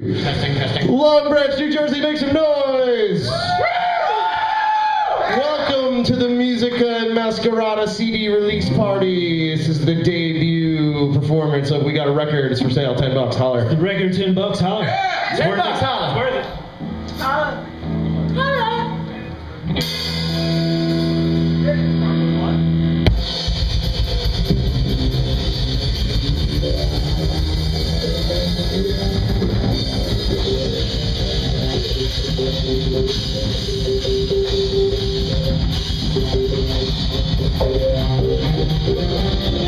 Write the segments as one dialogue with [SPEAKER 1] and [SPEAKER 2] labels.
[SPEAKER 1] Testing, testing.
[SPEAKER 2] Long Branch, New Jersey, make some noise! Welcome to the Musica Enmascarada CD release party. This is the debut performance of We Got a Record. It's for sale, 10 bucks, holler.
[SPEAKER 1] The record, 10 bucks, holler. Yeah,
[SPEAKER 2] 10 bucks, holler.
[SPEAKER 1] It's worth it. Holler. Thank you.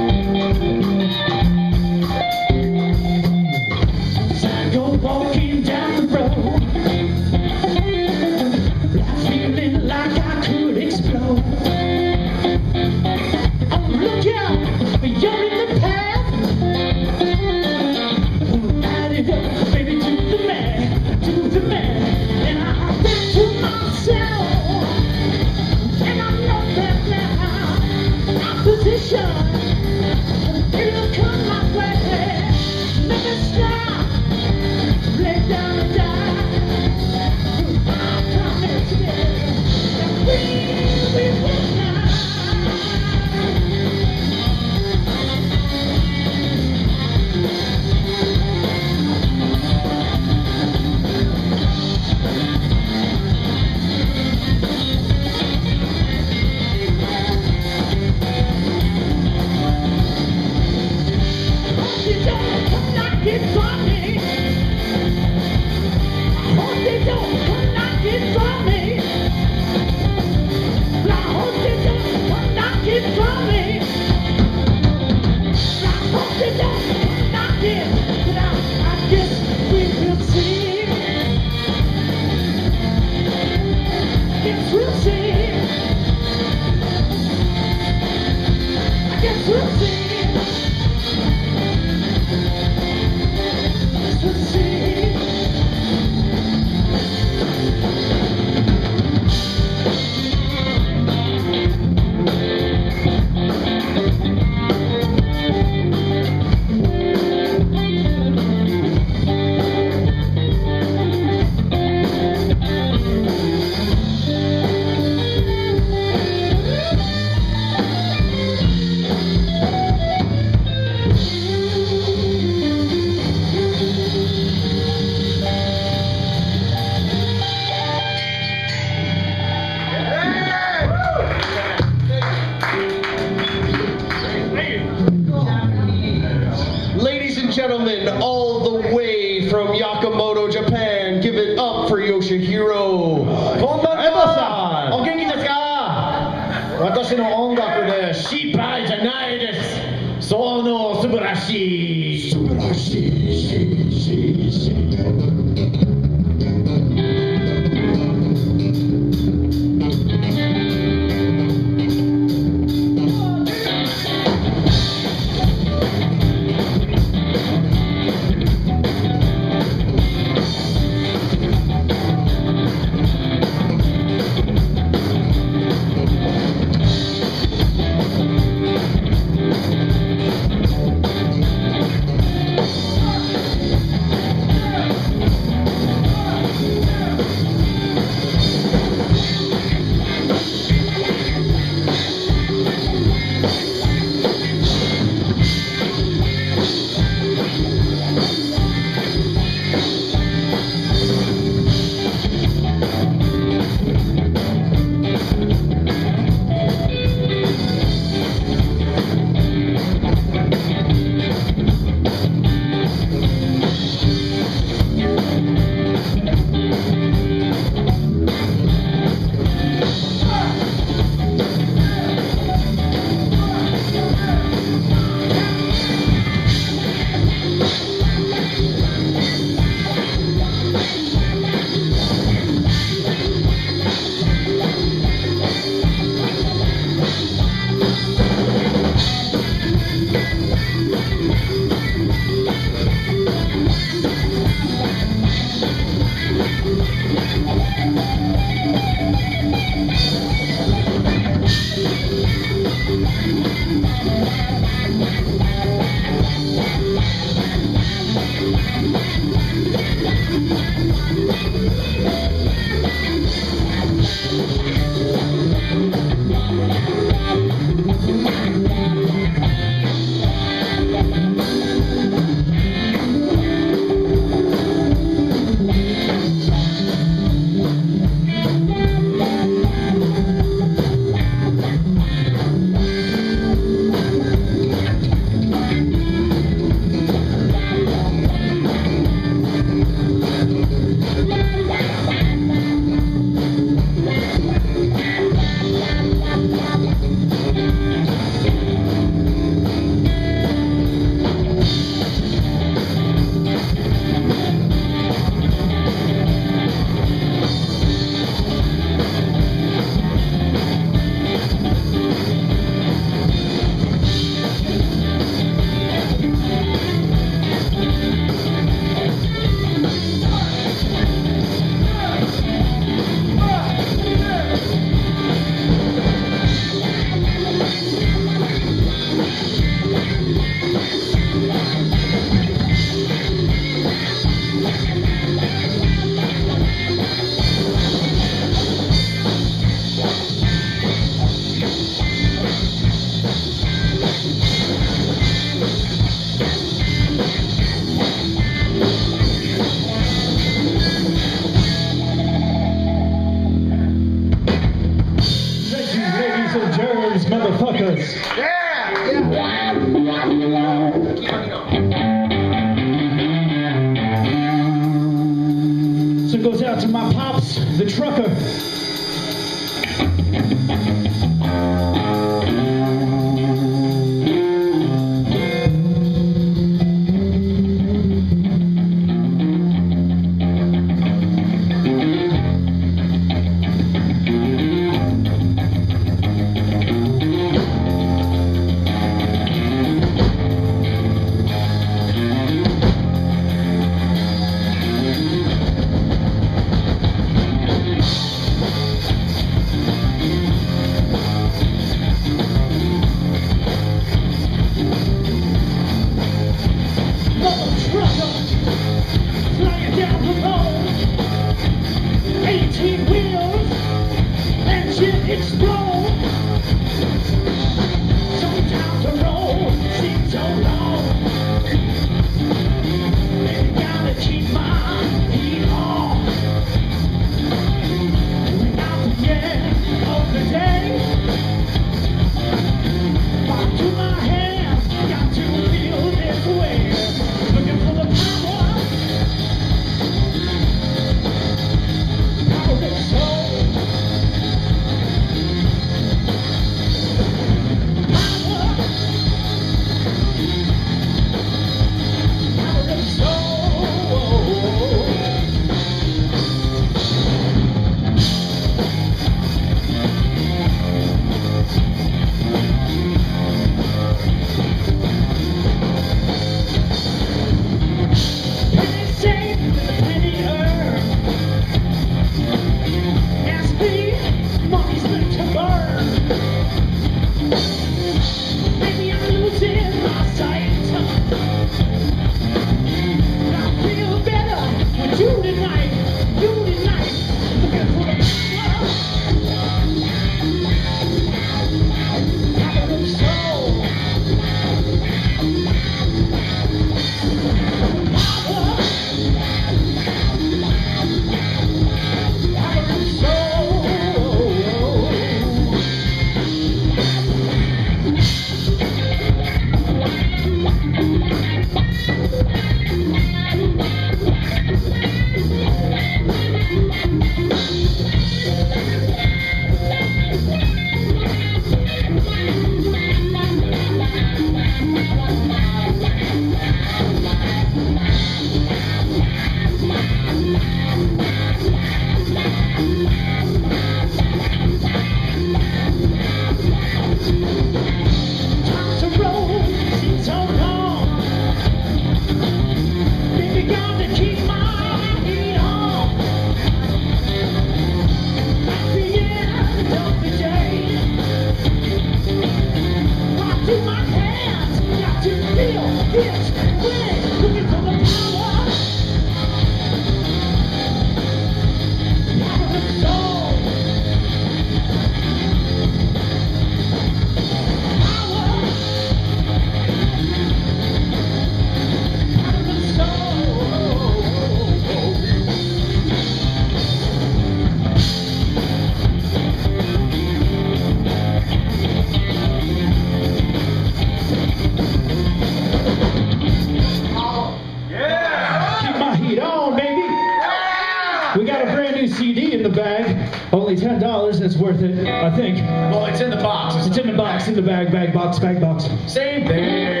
[SPEAKER 1] it, I think.
[SPEAKER 3] Well, it's in the box.
[SPEAKER 1] It's in the box, in the bag, bag box, bag box.
[SPEAKER 3] Same thing.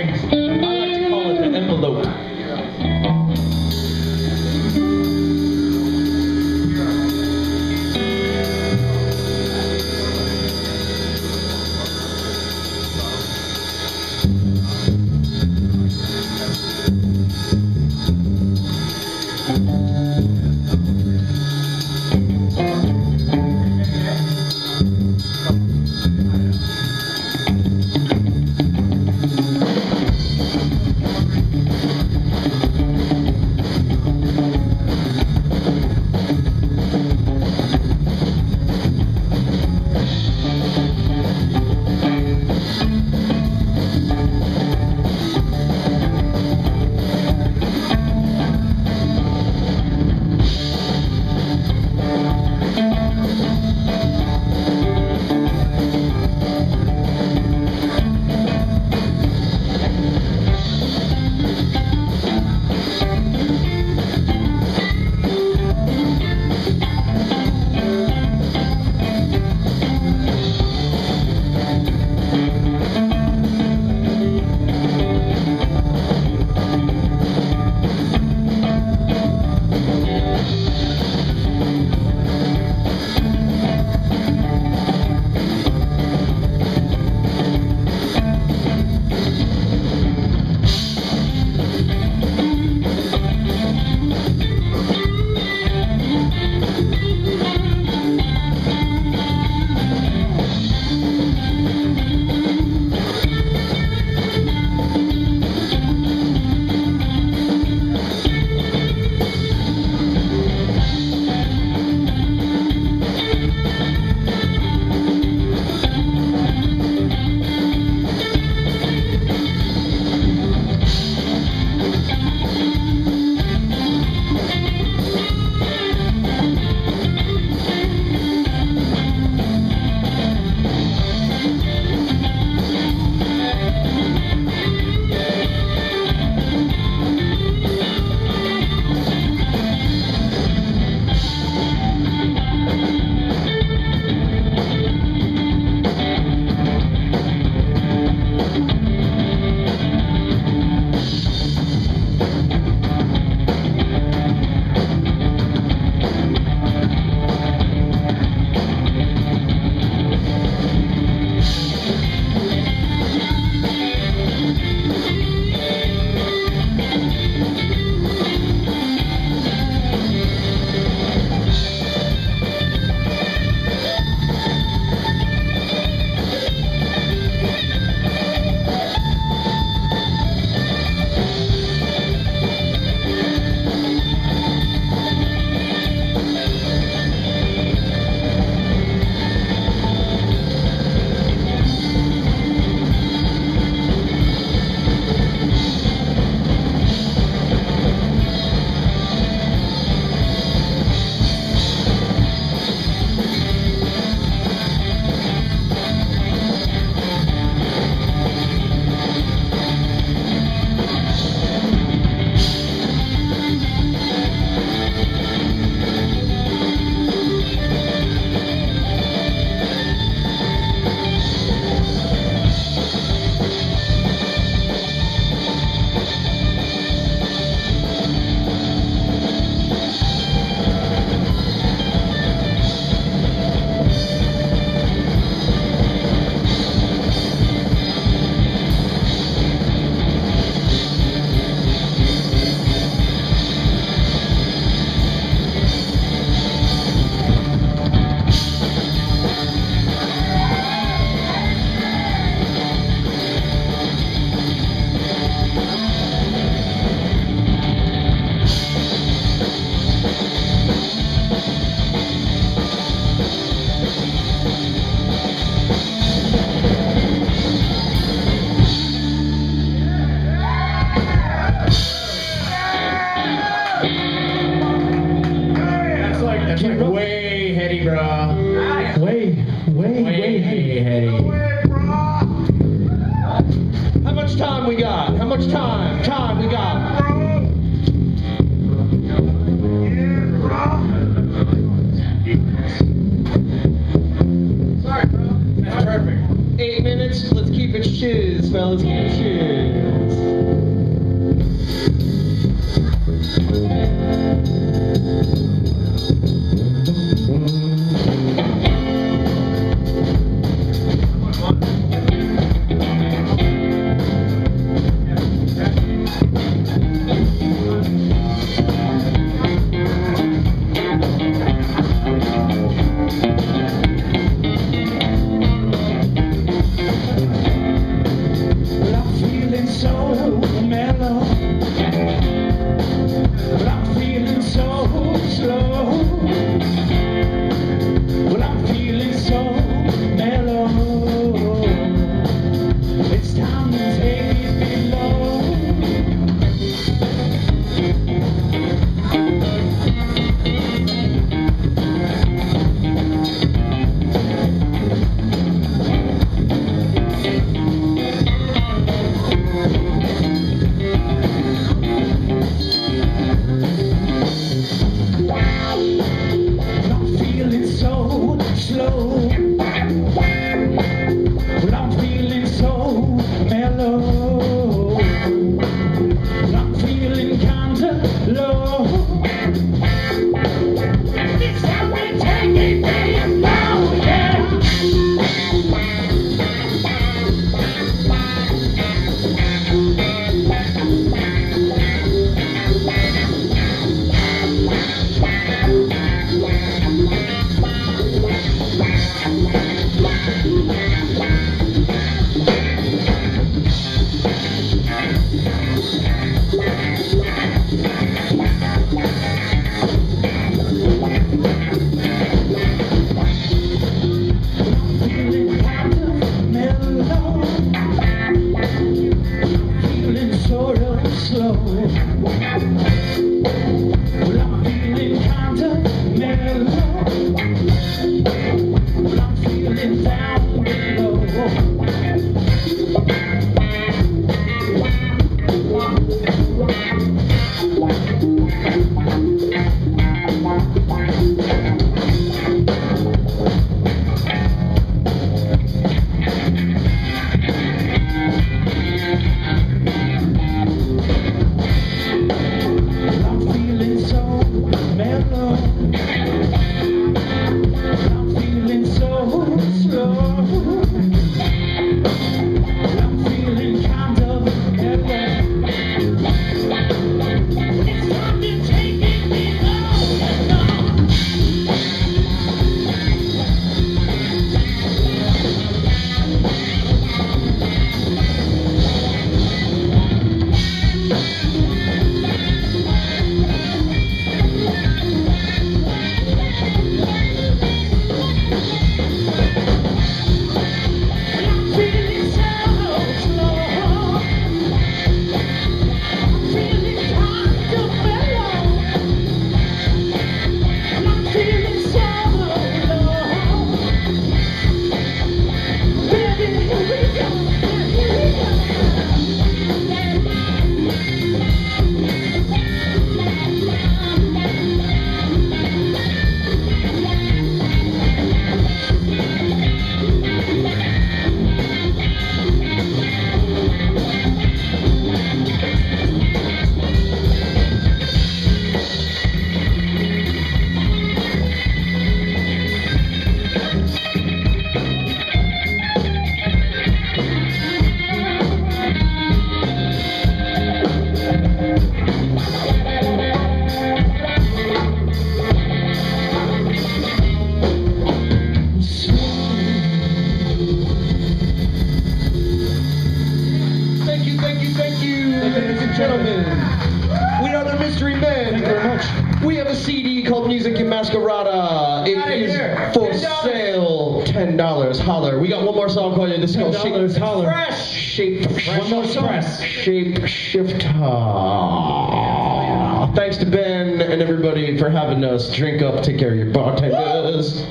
[SPEAKER 3] Windows
[SPEAKER 2] Press. Shapeshifter. Thanks to Ben and everybody for having us. Drink up, take care of your bartenders.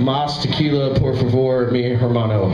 [SPEAKER 2] Mas tequila, por favor, Me, hermano.